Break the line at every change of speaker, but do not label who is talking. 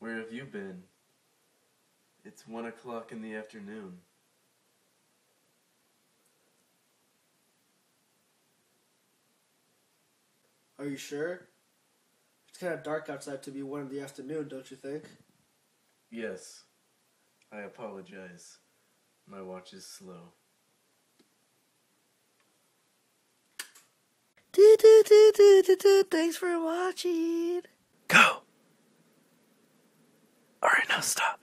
Where have you been? It's one o'clock in the afternoon.
Are you sure? It's kind of dark outside to be one in the afternoon, don't you think?
Yes. I apologize. My watch is slow.
Do, do, do, do, do, do. Thanks for watching.
Stop.